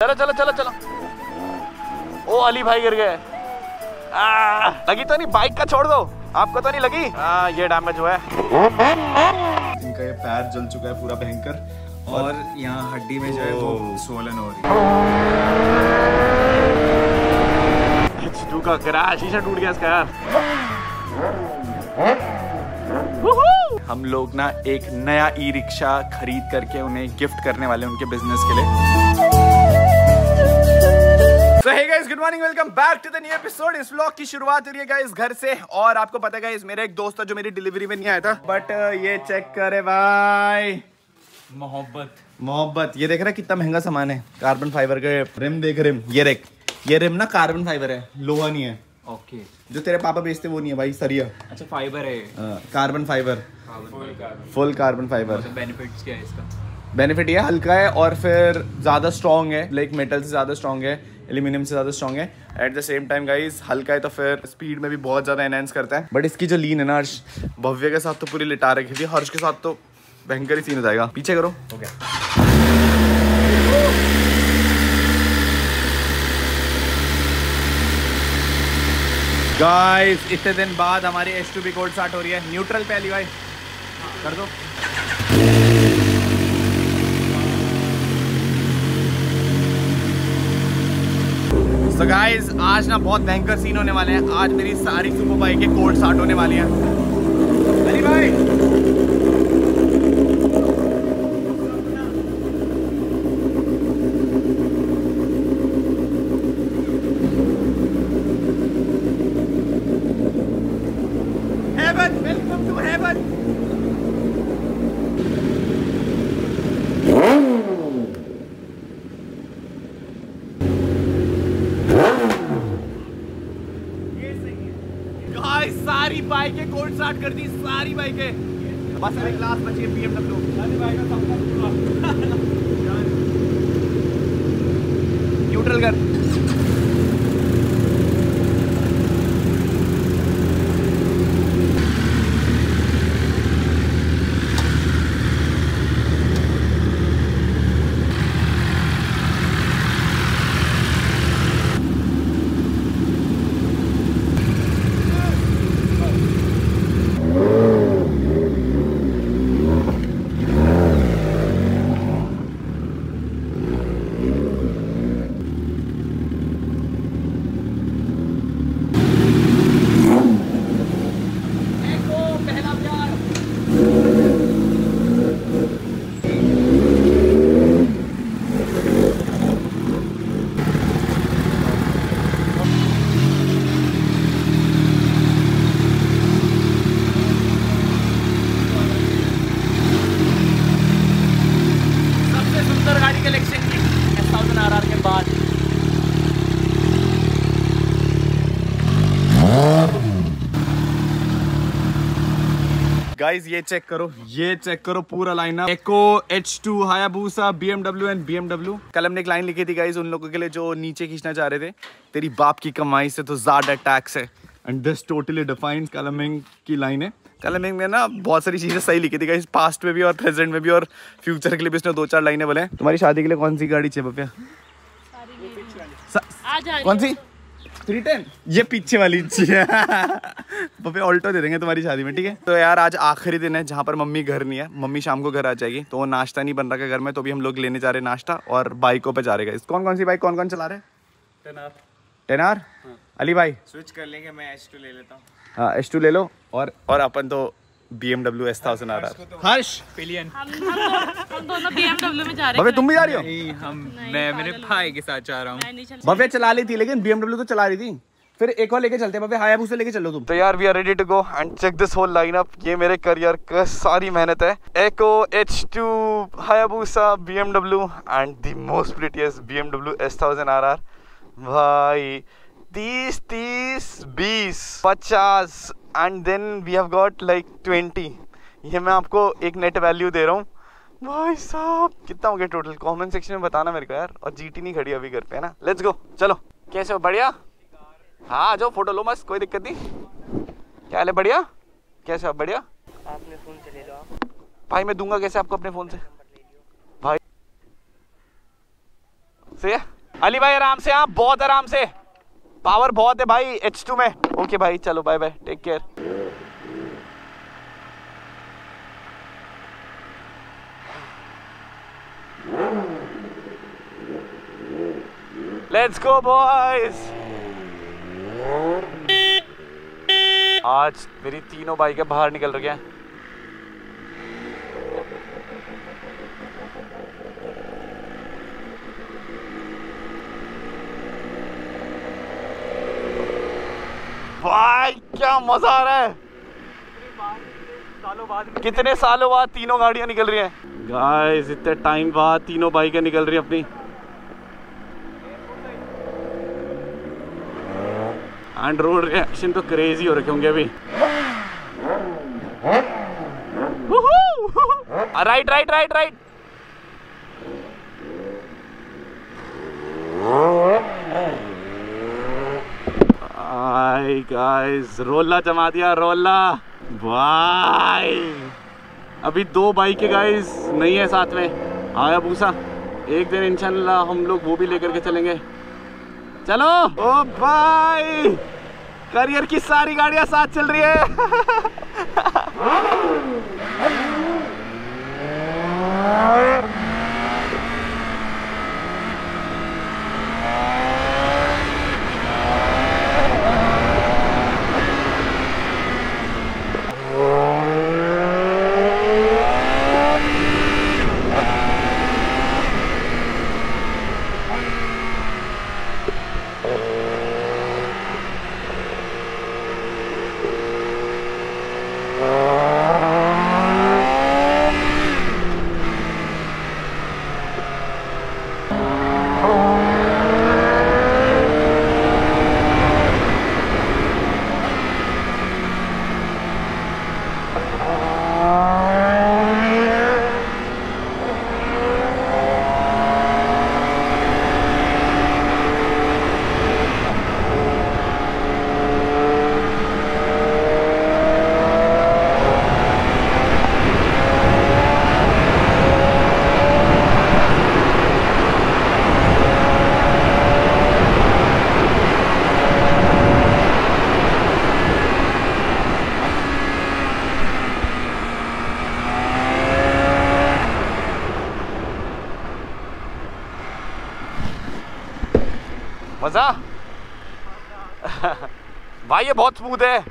चलो चलो चलो चलो। ओ अली भाई गिर गए। लगी तो नहीं? बाइक का छोड़ दो। आपको तो नहीं लगी? हाँ ये डैमेज हुआ है। इनका ये पैर जल चुका है पूरा भयंकर और यहाँ हड्डी में जो है वो सोलन हो रही है। H2 का क्रैश शीशा टूट गया इसका यार। हम लोग ना एक नया ई रिक्शा खरीद करके उन्हें गिफ्ट करने वाले उनके बिज़नेस के लिए। So hey guys, good morning, welcome back to the new episode. इस vlog की शुरुआत हो रही है guys घर से। और आपको पता है guys मेरा एक दोस्त था जो मेरी डिलीवरी में नहीं आया था। बट ये चेक करे भाई। मोहब्बत। मोहब्बत। ये देख रहा है कितना महँगा सामान है। कार्बन फाइबर के रिम देख रिम ये देख। ये रिम ना कार्बन फाइबर है लोहा नहीं है। Okay okay. जो तेरे पापा बेचते वो नहीं है भाई सरिया। अच्छा फाइबर है। Carbon fibre full carbon fibre benefits क्या है इसका? बेनिफिट ये हल्का है और फिर ज़्यादा स्ट्रॉन्ग है। लाइक मेटल से ज़्यादा स्ट्रॉन्ग है। एल्यूमिनियम से ज़्यादा स्ट्रॉन्ग है। At the same time guys हल्का है तो फिर स्पीड में भी बहुत ज़्यादा एनहेंस करता है। बट इसकी जो लीन है ना हर्ष भव्य के साथ तो पूरी लिटा रखी थी हर्ष के साथ तो भयंकर ही सीन हो जाएगा। पीछे करो। ओके गाइस इतने दिन बाद हमारी H two B code start हो रही है। न्यूट्रल पे अली भाई कर दो। So guys, आज ना बहुत भयंकर सीन होने वाले हैं। आज मेरी सारी सुपर के कोड स्टार्ट होने वाली हैं। अरे भाई! बाइकें कोल्ड स्टार्ट कर दी सारी बाइकें। बस अभी लास्ट बची है बीएमडब्ल्यू न्यूट्रल कर सबसे सुंदर गाड़ी कलेक्शन की एस थाउज़ेंड आर आर के बाद गाइस ये चेक करो ये चेक करो पूरा lineup echo H two Hayabusa BMW and BMW कल हमने एक लाइन लिखी थी गाइस उन लोगों के लिए जो नीचे खींचना चाह रहे थे। तेरी बाप की कमाई से तो ज़्यादा टैक्स है। And this totally defines calming की लाइन है। कलमिंग में ना बहुत सारी चीज़ें सही लिखी थी गाइस पास्ट में भी और प्रेजेंट में भी और फ्यूचर के लिए भी इसने दो चार लाइनें बोले तुम्हारी शादी के लिए कौन सी गाड़ी चाहिए जा कौन सी? थ्री टेन ये पीछे वाली है। पपे ऑल्टो दे देंगे तुम्हारी शादी में ठीक है? तो यार आज आखिरी दिन है जहाँ पर मम्मी घर नहीं है। मम्मी शाम को घर आ जाएगी। तो वो नाश्ता नहीं बन रहा है घर में तो भी हम लोग लेने जा रहे हैं नाश्ता और बाइकों पर जा रहे हैं कौन कौन सी बाइक कौन कौन चला रहे हैं? टेन आर अली भाई। स्विच कर लेंगे मैं एस टू ले लेता हूँ। हाँ एस टू ले लो। और और अपन तो बी एमडब्ल्यू एस थाउज़ेंड आ रहा है। हर्ष। पिलियन हम हम हम दोनों BMW में जा रहे भव्य तुम भी जा रही हो? नहीं हम मैं मेरे भाई के साथ जा रहा हूँ। मैं भव्य चला ली थी लेकिन बीएमडब्ल्यू तो चला रही थी। फिर एक और लेके चलते हैं। भव्य हायाबूसा लेके चलो तुम। तो यार we are ready to go and check this whole lineup ये मेरे करियर का सारी मेहनत है। एको H two Hayabusa BMW and the most precious BMW S thousand R R भाई तीस तीस बीस पचास and then we have got like twenty ये मैं आपको एक नेट वैल्यू दे रहा हूँ। भाई साहब कितना हो गया टोटल कमेंट सेक्शन में बताना मेरे को यार। और जीटी नहीं खड़ी अभी घर पे है ना? लेट्स गो चलो। कैसे हो? बढ़िया? हाँ आ जाओ फ़ोटो लो मस्त कोई दिक्कत नहीं। क्या हाल है? बढ़िया? कैसे हो बढ़िया? आपने फ़ोन से ले लो आप। भाई मैं दूँगा कैसे आपको अपने फ़ोन से? भाई। सही है? अली भाई आराम से हाँ बहुत आराम से। पावर बहुत है भाई एच टू में। ओके भाई, चलो bye bye take care let's go boys आज मेरी तीनों बाइकें बाहर निकल रही हैं। भाई क्या मज़ा आ रहा है? कितने सालों बाद तीनों गाड़ियाँ निकल रही हैं? गाइस इतने टाइम बाद तीनों बाइकें निकल रही हैं अपनी। एंड रोड रिएक्शन तो क्रेजी हो रखे होंगे अभी। Right right right right I guys रोला जमा दिया, रोला। भाई। अभी दो बाइक है गाइस नहीं है साथ में। आया भूसा। एक दिन इंशाल्लाह हम लोग वो भी लेकर के चलेंगे। चलो। ओ भाई, करियर की सारी गाड़ियाँ साथ चल रही है। मज़ा भाई ये बहुत स्मूथ है।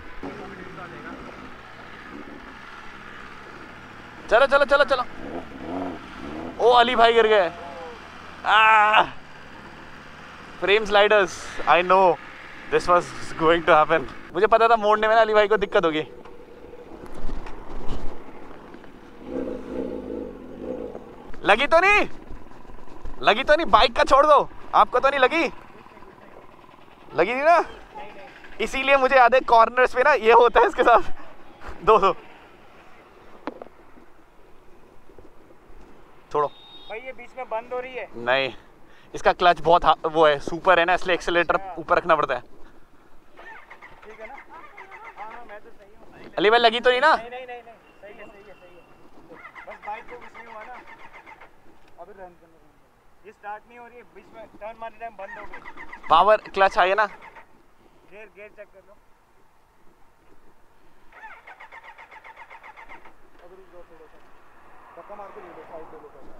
चलो चलो चलो चलो। ओ, अली भाई गिर गए। Frame sliders I know this was going to happen मुझे पता था मोड़ने में ना अली भाई को दिक्कत होगी। लगी तो नहीं? लगी तो नहीं? बाइक का छोड़ दो। आपको तो नहीं लगी? लगी नहीं ना? इसीलिए मुझे याद है कॉर्नर्स पे ना ये होता है इसके साथ। दो दो। छोड़ो। भाई ये बीच में बंद हो रही है। नहीं इसका क्लच बहुत हा- वो है सुपर है ना इसलिए एक्सेलेटर ऊपर रखना पड़ता है। ठीक है ना? हाँ हाँ मैं तो सही हूँ। अली भाई लगी तो नहीं ना? नहीं नहीं नहीं नहीं सही है सही है सही है। बस बाइक को कुछ नहीं हुआ ना। अभी रन करना। ये स्टार्ट नहीं हो रही है बीच में टर्न मारने टाइम बंद हो गई। पावर क्लच आई है ना? गेयर गेयर चेक कर लो। अभी रुक जाओ थोड़ा सा। धक्का मार के ले लो साइड ले लो। पहले।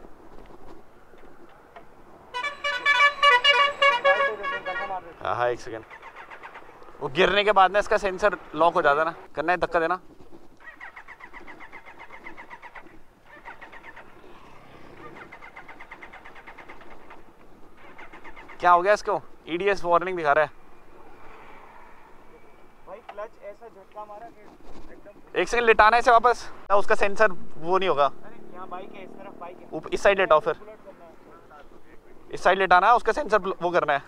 हैं, हैं। हाँ हाँ एक सेकेंड वो गिरने के बाद ना इसका सेंसर लॉक हो जाता है ना। करना है धक्का देना। क्या हो गया इसको? ईडीएस वार्निंग दिखा रहा है भाई क्लच ऐसा झटका मारा कि एकदम एक सेकंड लिटाना है इसे वापस उसका सेंसर वो नहीं होगा? है इस है। साइड लेटाओ फिर। है। इस साइड लेटाना है उसका सेंसर वो करना है।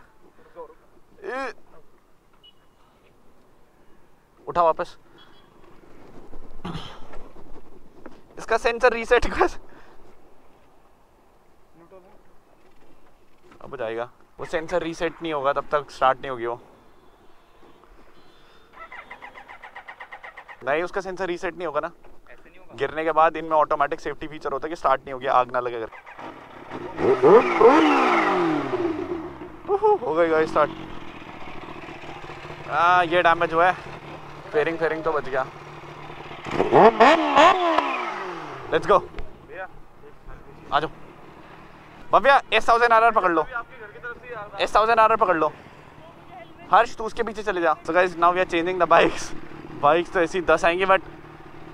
उठा वापस। इसका सेंसर रीसेट कर। अब जाएगा। वो सेंसर रीसेट नहीं होगा तब तक स्टार्ट नहीं होगी वो। नहीं उसका सेंसर रीसेट नहीं होगा ना? गिरने के बाद इनमें ऑटोमेटिक सेफ्टी फीचर होता है कि स्टार्ट नहीं होगी आग ना लगे अगर हो गई गाइस स्टार्ट हाँ ये डैमेज हुआ है। फेरिंग फेरिंग तो बच गया। लेट्स गो आ जाओ। भव्या एस थाउज़ेंड आर पकड़ लो। एस थाउज़ेंड आर पकड़ लो। हर्ष तू उसके पीछे चले जा। So guys now we are changing the bikes bikes तो ऐसी दस आएँगी बट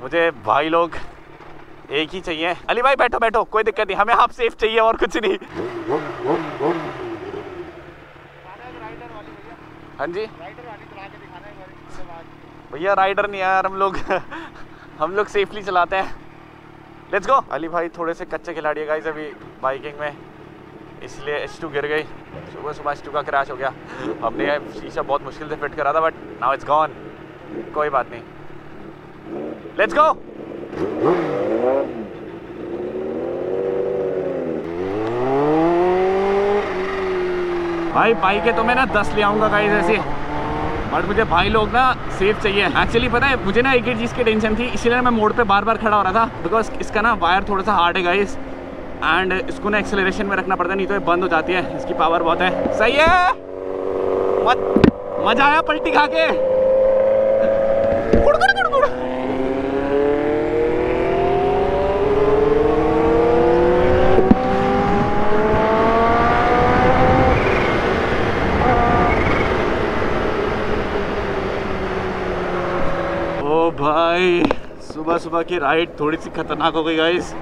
मुझे भाई लोग एक ही चाहिए। अली भाई, बैठो बैठो, कोई दिक्कत नहीं। हमें आप सेफ़ चाहिए और कुछ नहीं। हाँ जी। भैया राइडर नहीं यार, हम लोग हम लोग सेफली चलाते हैं। लेट्स गो अली भाई, थोड़े से कच्चे खिलाड़ी गाइस अभी बाइकिंग में। इसलिए एच टू गिर गई। सुबह सुबह एच टू का क्रैश हो गया। हमने शीशा बहुत मुश्किल से फिट करा था बट नाउ इट्स गॉन कोई बात नहीं। लेट्स गो भाई बाइक है तो मैं ना दस ले आऊँगा गाइस ऐसे। बट मुझे भाई लोग ना सेफ़ चाहिए। एक्चुअली पता है, मुझे ना एक एक चीज़ की टेंशन थी, इसीलिए मैं मोड़ पे बार बार खड़ा हो रहा था बिकॉज़ इसका ना वायर थोड़ा सा हार्ड है गाइस एंड इसको ना एक्सेलरेशन में रखना पड़ता है, नहीं तो ये बंद हो जाती है। इसकी पावर बहुत है। सही है! मत मज़ा आया पलटी खा के गुड़, गुड़, गुड़, गुड़। ओ भाई, सुबह सुबह की राइड थोड़ी सी खतरनाक हो गई गाइस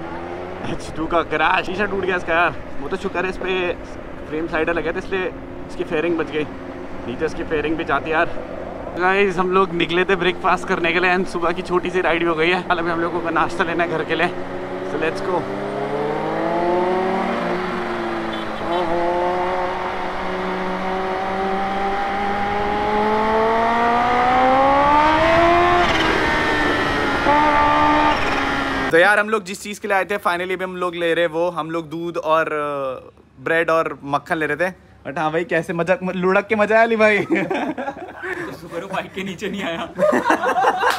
एच टू का क्रैश शीशा टूट गया इसका यार। वो तो शुक्र है इस पर फ्रेम साइडर लगे थे, इसलिए इसकी फेयरिंग बच गई। नीचे इसकी फेयरिंग भी जाती यार। गाइस हम लोग निकले थे ब्रेकफास्ट करने के लिए एंड सुबह की छोटी सी राइड भी हो गई है। कल अभी हम लोगों को नाश्ता लेना है घर के लिए। सो लेट्स गो तो यार हम लोग जिस चीज़ के लिए आए थे फाइनली भी हम लोग ले रहे वो हम लोग दूध और ब्रेड और मक्खन ले रहे थे। बट हाँ भाई कैसे मज़ा लुढ़क के मज़ा आया ली भाई। बाइक के नीचे नहीं आया।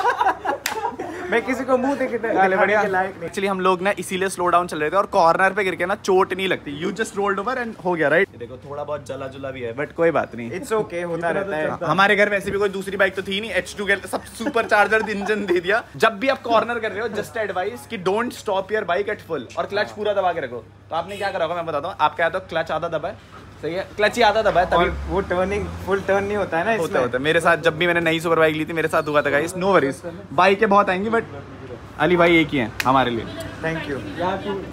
मैं किसी को मुँह देखे बढ़िया एक्चुअली हम लोग ना इसीलिए स्लो डाउन चल रहे थे और कॉर्नर पे गिर के ना चोट नहीं लगती। You just rolled over and हो गया राइट देखो थोड़ा बहुत जला जुला भी है बट कोई बात नहीं। इट्स ओके होता रहता है। हमारे घर वैसे भी कोई दूसरी बाइक तो थी नहीं एच टू सब सुपर चार्जर इंजन दे दिया। जब भी आप कॉर्नर कर रहे हो जस्ट एडवाइस की don't stop your bike at full और क्लच पूरा दबा के रखो। तो आपने क्या करा होगा मैं बताता हूँ। आपका या तो क्लच आधा दबा है। सही है। क्लच ही आता था भाई तभी वो टर्निंग फुल टर्न नहीं होता है ना होता इसमें? होता है। मेरे साथ जब भी मैंने नई सुपर बाइक ली थी मेरे साथ हुआ था गाइस नो वरीज बाइकें बहुत आएँगी बट अली भाई एक ही है हमारे लिए। थैंक यू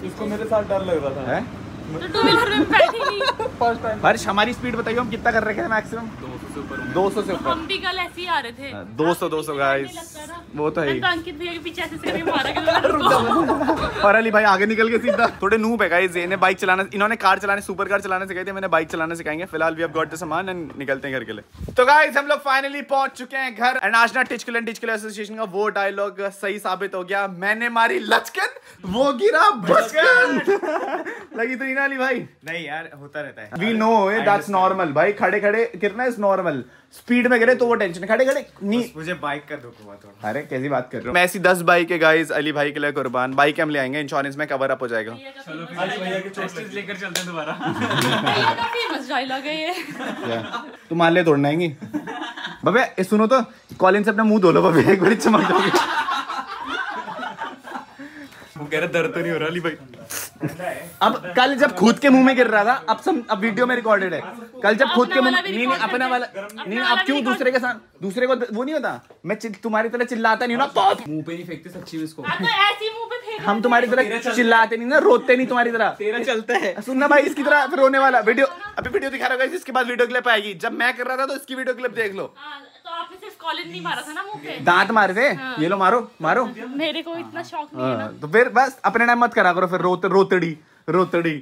इसको मेरे साथ डर लग रहा था। है? टू व्हीलर में बैठी नहीं। हर्ष हमारी स्पीड बताइए हम कितना कर रखे थे मैक्सिमम दो सौ से ऊपर। हम भी कल ऐसे ही आ रहे थे। दो सौ दो सौ गाइस वो तो है मैं अंकित भैया के पीछे ऐसे से मारा कि मैं रुको। और अली भाई आगे निकल के सीधा। थोड़े नूब है गाइस इन्हें बाइक चलाना इन्होंने कार चलाने सुपर कार चलाने सिखाई थी मैंने बाइक चलाना सिखाएँगे फ़िलहाल वी हैव गॉट द सामान एंड निकलते हैं घर के लिए। तो गाइस हम लोग फाइनली पहुँच चुके हैं घर। एंड आज ना टिचकुल एंड टिचकुल एसोसिएशन का वो डायलॉग सही साबित हो गया। मैंने मारी लचकन वो गिरा बचकन लगी तो अली भाई? नहीं यार होता रहता है। वी नो दैट्स नॉर्मल भाई खड़े खड़े कितना इज़ नॉर्मल स्पीड में गिरे तो वो टेंशन खड़े खड़े नहीं मुझे बाइक का दुख हुआ थोड़ा। अरे कैसी बात कर रहे हो? मैं ऐसी दस बाइक है गाइस अली भाई के लिए कुर्बान। बाइक हम ले आएँगे इंश्योरेंस में कवर अप हो जाएगा। लेकर चलते हैं दोबारा। भैया का फ़ेमस डायलॉग है। ये तुम मान ले तोड़ना आएँगी। बबे सुनो तो कॉलिन से अपना मुँह धो लो बबे एक बार चमक जाओगे। वो कह रहा दर्द तो नहीं हो रहा अली भाई. अब कल जब खुद के मुँह में गिर रहा था अब सम अब वीडियो में रिकॉर्डेड है। कल जब खुद के मुँह नहीं नहीं अपना वाला नहीं अब क्यों दूसरे के साथ दूसरे को वो नहीं होता। मैं तुम्हारी तरह चिल्लाता नहीं हूँ ना पॉप मुँह पे नहीं फेंकते सच्ची में इसको। हाँ, तो ऐसे ही मुँह पे फेंक हम तुम्हारी तरह चिल्लाते नहीं ना रोते नहीं तुम्हारी तरह। तेरा चलता है। सुनना भाई इसकी तरह रोने वाला। वीडियो अभी वीडियो दिखा रहा होगा इसके बाद वीडियो क्लिप आएगी। जब मैं कर रहा था तो इसकी वीडियो क्लिप देख लो। हाँ, आपने सिर्फ़ कॉलिन नहीं मारा था ना मुँह पे? दांत मारे थे ये लो मारो मारो। मेरे को इतना शौक नहीं है ना। हाँ, तो फिर बस अपने नाम मत करा करो फिर रोत रोतड़ी रोतड़ी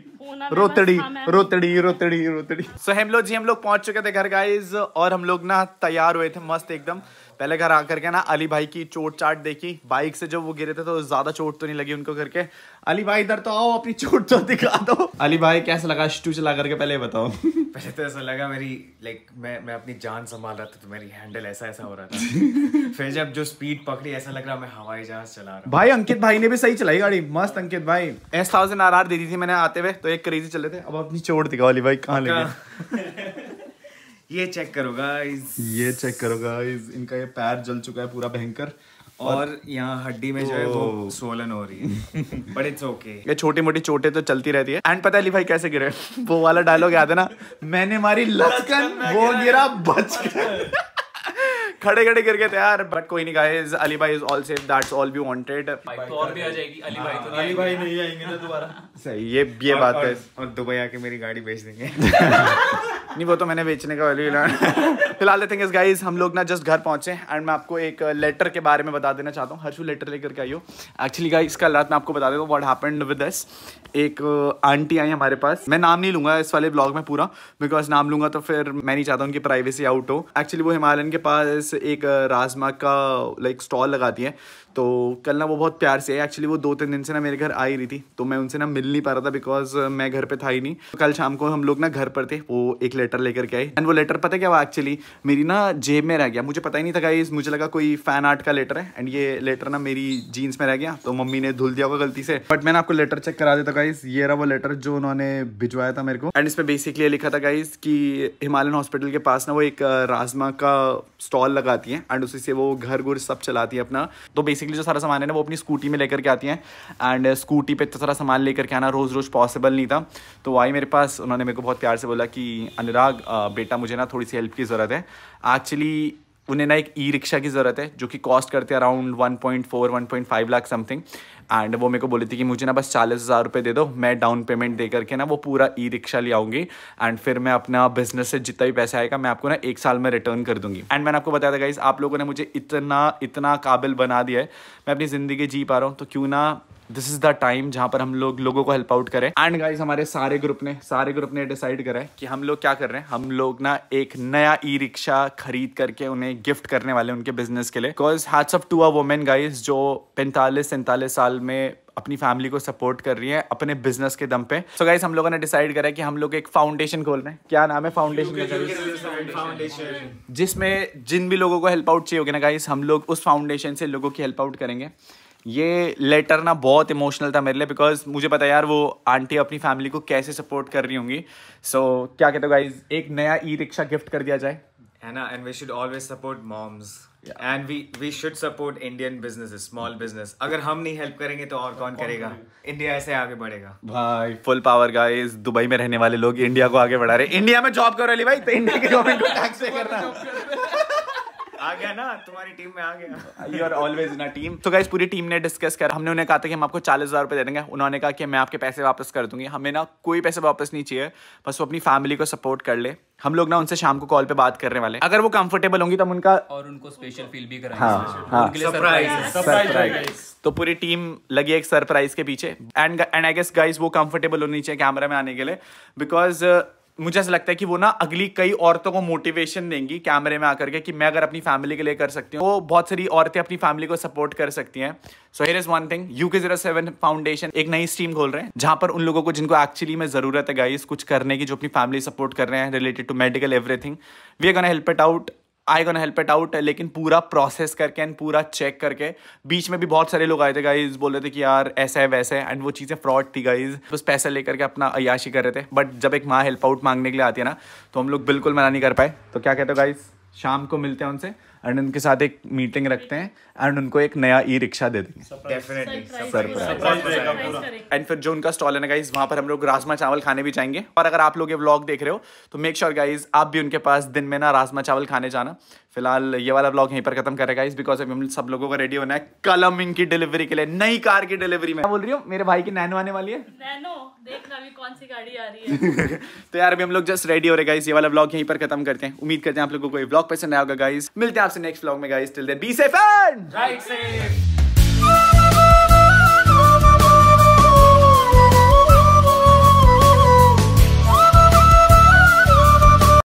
रोतड़ी हाँ, रोतड़ी रोतड़ी रोतड़ी। सो हम लोग जी हम लोग पहुँच चुके थे घर गाइज़ और हम लोग ना तैयार हुए थे मस्त एकदम। पहले घर आकर के ना अली भाई की चोट चाट देखी। बाइक से जब वो गिरे थे तो ज़्यादा चोट तो नहीं लगी उनको करके। अली भाई इधर तो आओ अपनी चोट तो दिखा दो। अली भाई कैसा लगा स्टू चला करके? पहले बताओ। पहले तो ऐसा लगा मेरी लाइक मैं मैं अपनी जान संभाल रहा था तो मेरी हैंडल ऐसा ऐसा हो रहा था। फिर जब जो स्पीड पकड़ी ऐसा लग रहा मैं हवाई जहाज़ चला रहा भाई अंकित भाई ने भी सही चलाई गाड़ी। मस्त अंकित भाई। एस थाउज़ेंड आर आर दे दी थी मैंने आते हुए तो एक क्रेजी चले थे। अब अपनी चोट दिखाओ अली भाई कहाँ? लगी? ये चेक करो गाइस ये चेक करो गाइस इनका ये पैर जल चुका है पूरा भयंकर। और यहाँ हड्डी में जो है वो सोलन हो रही है। बट इट्स ओके ये छोटी मोटी चोटें तो चलती रहती है। एंड पता है अली भाई कैसे गिरे? वो वाला डायलॉग याद है ना? मैंने मारी लचकन वो गिरा बचकन खड़े खड़े गिर गए थे यार बट कोई नहीं गाइस अली भाई is all safe that's all we wanted bike तो और भी आ जाएगी अली भाई तो अली भाई नहीं आएँगे ना दोबारा। सही ये ये बात है। और दुबई आके मेरी गाड़ी बेच देंगे। नहीं वो तो मैंने बेचने का वाली फ़िलहाल थिंग इज़ गाइस हम लोग ना जस्ट घर पहुँचे एंड मैं आपको एक लेटर के बारे में बता देना चाहता हूँ। हर्षू लेटर लेकर के आई हो एक्चुअली गाइस कल रात मैं आपको बता देता हूँ व्हाट हैपेंड विद दिस एक आंटी आई हमारे पास। मैं नाम नहीं लूँगा इस वाले ब्लॉग में पूरा बिकॉज़ नाम लूँगा तो फिर मैं नहीं चाहता उनकी प्राइवेसी आउट हो। एक्चुअली वो हिमालयन के पास एक राजमा का लाइक स्टॉल लगाती है। तो कल ना वो बहुत प्यार से है एक्चुअली वो दो तीन दिन से ना मेरे घर आ ही रही थी तो मैं उनसे ना मिल नहीं पा रहा था बिकॉज़ मैं घर पे था ही नहीं। कल शाम को हम लोग ना घर पर थे, वो एक लेटर लेकर के आई एंड वो लेटर पता क्या हुआ एक्चुअली मेरी ना जेब में रह गया। मुझे पता ही नहीं था गाइस मुझे लगा कोई फ़ैन आर्ट का लेटर है। एंड ये लेटर ना मेरी जीन्स में रह गया तो मम्मी ने धुल दिया होगा गलती से। बट मैंने आपको लेटर चेक करा देता गाइस ये रहा वो लेटर जो उन्होंने भिजवाया था मेरे को। एंड इसमें बेसिकली लिखा था गाइस कि हिमालयन हॉस्पिटल के पास ना वो एक राजमा का स्टॉल लगाती है एंड उसी से वो घर घुर सब चलाती है अपना। तो बेसिकली जो सारा सामान है ना वो अपनी स्कूटी में लेकर के आती हैं। एंड स्कूटी पे इतना सारा सामान लेकर के आना रोज़ रोज़ पॉसिबल नहीं था। तो आई मेरे पास, उन्होंने मेरे को बहुत प्यार से बोला कि, अनुराग बेटा मुझे ना थोड़ी सी हेल्प की ज़रूरत है। एक्चुअली उन्हें ना एक ई रिक्शा की ज़रूरत है, जो कि कॉस्ट करते अराउंड 1.4 1.5 लाख समथिंग एंड वो मेरे को बोली थी कि मुझे ना बस चालीस हज़ार रुपये दे दो, मैं डाउन पेमेंट दे करके ना वो पूरा ई रिक्शा ले आऊँगी। एंड फिर मैं अपना बिज़नेस से जितना भी पैसा आएगा, मैं आपको ना एक साल में रिटर्न कर दूँगी। एंड मैंने आपको बताया था गाइस आप लोगों ने मुझे इतना इतना काबिल बना दिया है। मैं अपनी ज़िंदगी जी पा रहा हूँ तो क्यों ना दिस इज़ द टाइम जहाँ पर हम लोग लोगों को हेल्प आउट करें। एंड गाइज़ हमारे सारे ग्रुप ने, सारे ग्रुप ने डिसाइड करा है कि हम लोग क्या कर रहे हैं। हम लोग ना एक नया ई रिक्शा खरीद करके उन्हें गिफ्ट करने वाले उनके बिज़नेस के लिए। Because hats off to a women guys जो पैंतालीस, सैंतालीस साल में अपनी फैमिली को सपोर्ट कर रही है अपने बिज़नेस के दम पे। सो so गाइस हम लोगों ने डिसाइड करा है कि हम लोग एक फाउंडेशन खोल रहे हैं। क्या नाम है फाउंडेशन जिसमें जिन भी लोगों को हेल्प आउट चाहिए होगी ना गाइस हम लोग उस फाउंडेशन से लोगों की हेल्प आउट करेंगे। ये लेटर ना बहुत इमोशनल था मेरे लिए बिकॉज़ मुझे पता है यार वो आंटी अपनी फैमिली को कैसे सपोर्ट कर रही होंगी। सो so, क्या कहते हो गाइस एक नया ई रिक्शा गिफ्ट कर दिया जाए। है ना and we should always support moms and we we should support Indian business small business अगर हम नहीं हेल्प करेंगे तो और कौन करेगा? इंडिया ऐसे आगे बढ़ेगा। भाई फुल पावर गाइस दुबई में रहने वाले लोग इंडिया को आगे बढ़ा रहे इंडिया में जॉब करो अली भाई। तो इंडिया की गवर्नमेंट को टैक्स पे करना। आ गया ना तुम्हारी टीम में आ गया। You are always in a team तो गाइस पूरी टीम ने डिस्कस कर। हमने उन्हें कहा था कि हम आपको चालीस हज़ार रुपए दे देंगे। उन्होंने कहा कि मैं आपके पैसे वापस कर दूँगी। हमें ना कोई पैसे वापस नहीं चाहिए। बस वो अपनी फैमिली को सपोर्ट कर ले। हम लोग ना उनसे शाम को कॉल पे बात करने वाले। अगर वो कंफर्टेबल होंगी तो हम उनका और उनको स्पेशल फील भी कराएँगे। हाँ, हाँ। सरप्राइज़ सरप्राइज़ तो पूरी टीम लगी एक सरप्राइज़ के पीछे। And and I guess guys वो कंफर्टेबल होनी चाहिए कैमरा में आने के लिए। बिकॉज़ मुझे ऐसा लगता है कि वो ना अगली कई औरतों को मोटिवेशन देंगी कैमरे में आकर के कि मैं अगर अपनी फैमिली के लिए कर सकती हूँ, वो बहुत सारी औरतें अपनी फैमिली को सपोर्ट कर सकती हैं। So here is one thing U K zero seven foundation एक नई स्ट्रीम खोल रहे हैं, जहाँ पर उन लोगों को जिनको एक्चुअली में ज़रूरत है गाइस कुछ करने की, जो अपनी फैमिली सपोर्ट कर रहे हैं related to medical everything we are gonna help it out I gonna help it out लेकिन पूरा प्रोसेस करके एंड पूरा चेक करके, बीच में भी बहुत सारे लोग आए थे गाइज़ बोल रहे थे कि यार ऐसा है, वैसा है एंड वो चीज़ें फ्रॉड थी गाइज़ बस पैसा लेकर के अपना अयाशी कर रहे थे बट जब एक माँ हेल्प आउट मांगने के लिए आती है ना तो हम लोग बिल्कुल मना नहीं कर पाए. तो क्या कहते हो गाइज़ शाम को मिलते हैं उनसे. एंड उनके साथ एक मीटिंग रखते हैं एंड उनको एक नया ई रिक्शा दे देंगे। डेफिनेटली एंड फिर जो उनका स्टॉल है ना गाइज़ वहाँ पर हम लोग राजमा चावल खाने भी जाएँगे। और अगर आप लोग ये व्लॉग देख रहे हो तो मेक श्योर गाइज़ आप भी उनके पास दिन में ना राजमा चावल खाने जाना। फ़िलहाल ये वाला व्लॉग यहीं पर खत्म कर गाइज़ बिकॉज़ अभी हम सब लोगों को रेडी होना है कलम इनकी डिलीवरी के लिए नई कार की डिलीवरी में। बोल रही हूँ? मेरे भाई की नैनो आने वाली है? नैनो? देखना अभी कौन सी गाड़ी आ रही है। तो यार अभी हम लोग जस्ट रेडी हो रहे गाइस ये वाला ब्लॉग यहीं पर खत्म करते हैं। उम्मीद करते हैं आप लोगों को ये व्लॉग पसंद आया होगा गाइस मिलते हैं आपसे नेक्स्ट ब्लॉग में guys till then be safe and right से